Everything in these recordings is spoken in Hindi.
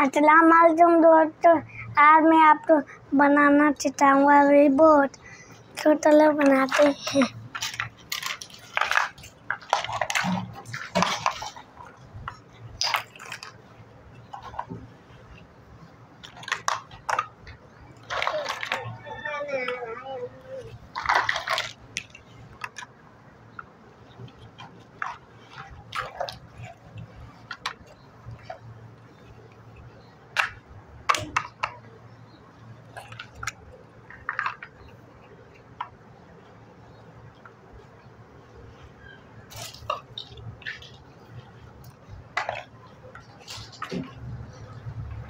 वालेकुम दोस्तों आज मैं आपको बनाना सिखाऊँगा रिबोट। तो चलो बनाते हैं।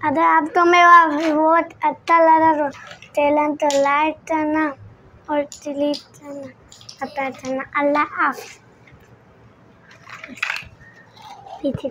अगर आपको मेरा बहुत अच्छा लगा तो चैनल तो लाइक करना और डिलीट करना पता करना अल्लाह हाफ़ पीछे